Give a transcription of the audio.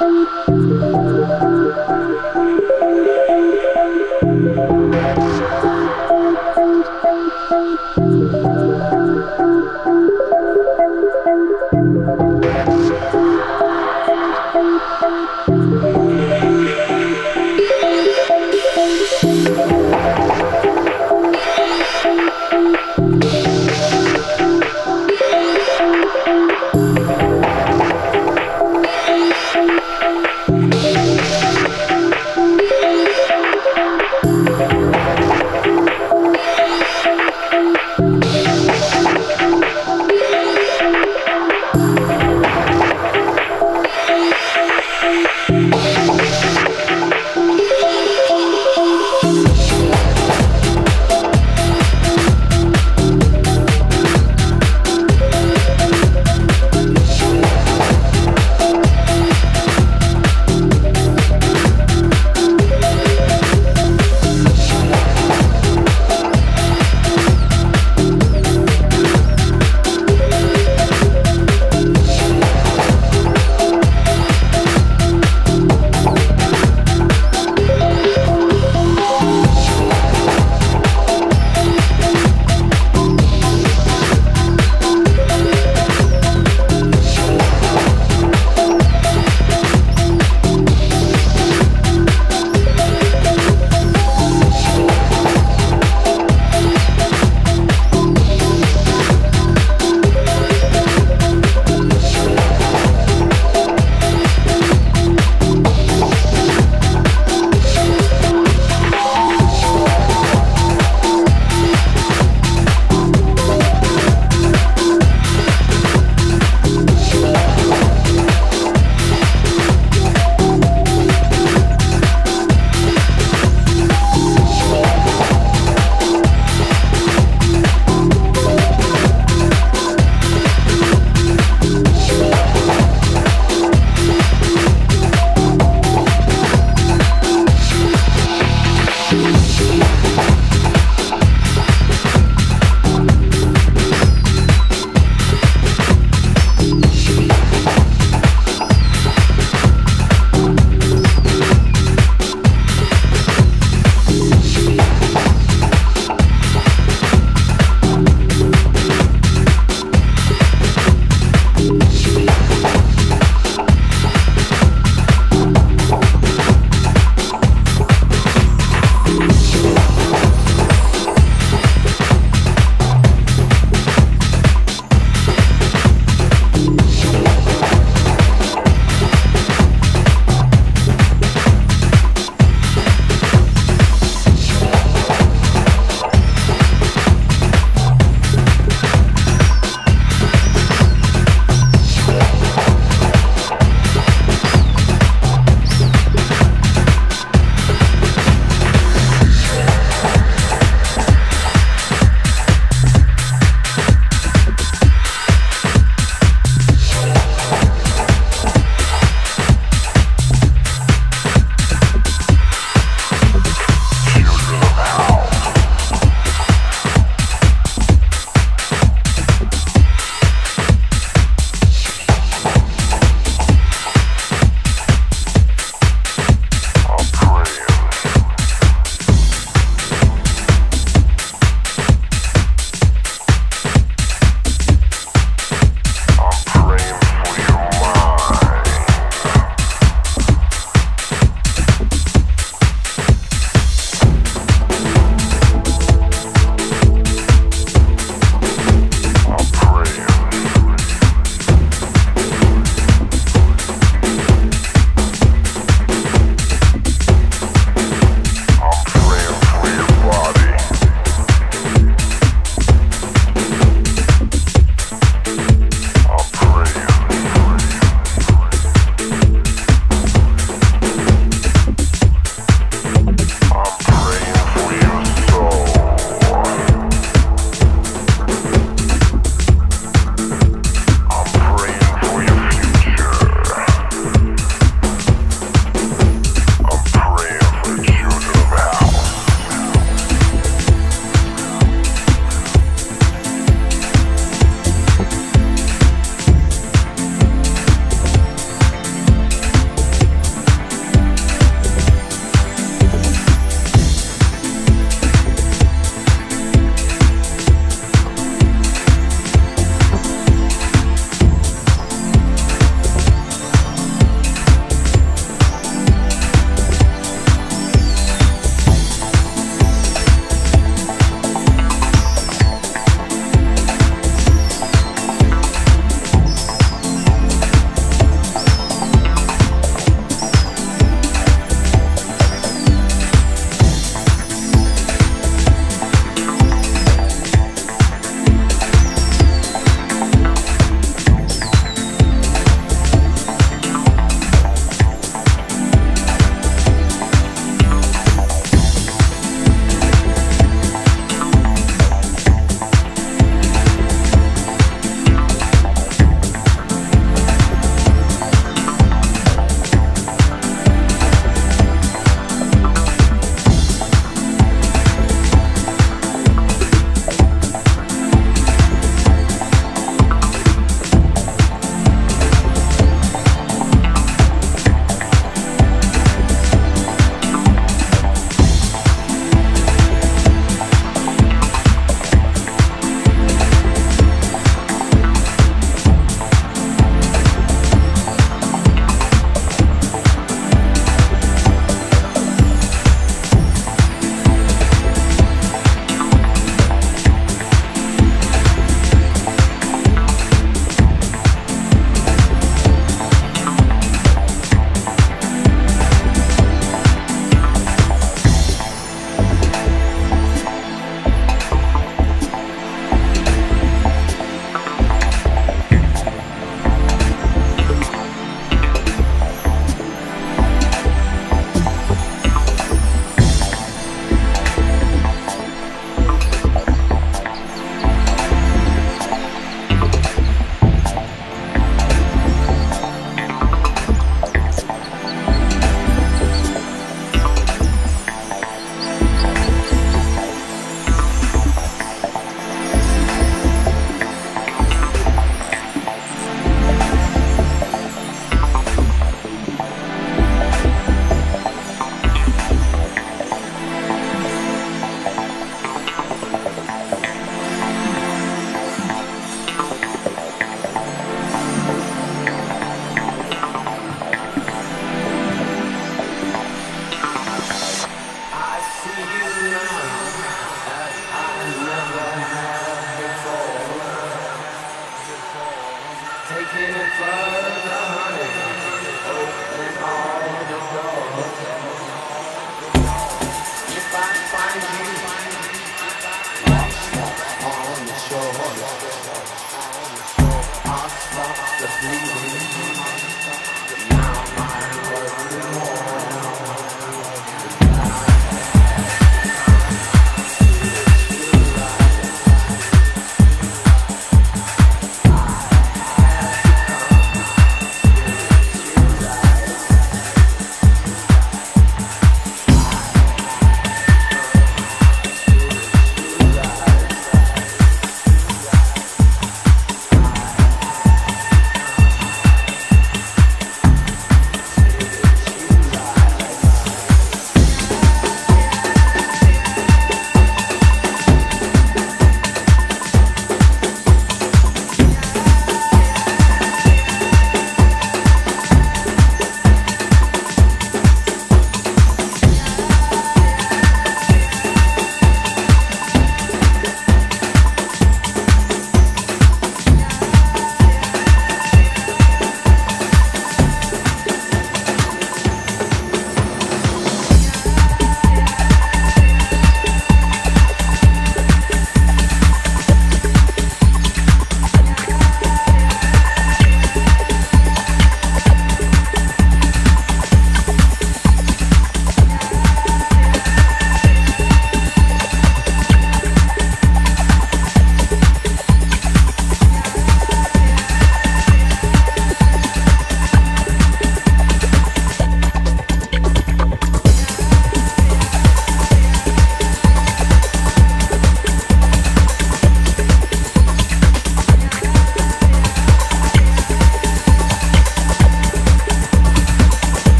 Música